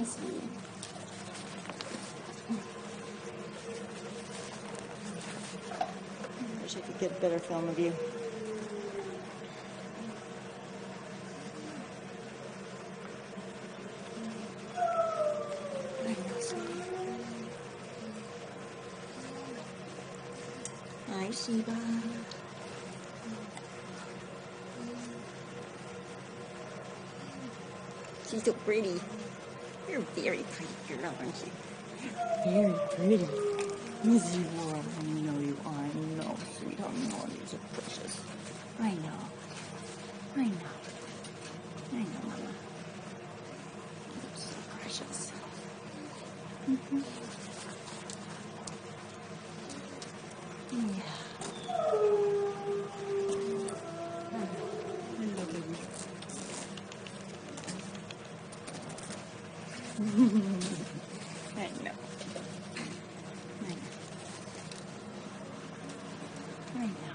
I see. I wish I could get a better film of you. I know, sweetie. Hi, Sheeba. She's so pretty. You're very pretty girl, aren't you? Very pretty. Yes, you are. I know you are. I know, sweetheart. No, you're so precious. I know. I know. I know, Mama. You're so precious. Mm-hmm. Yeah. này nè. Này nè.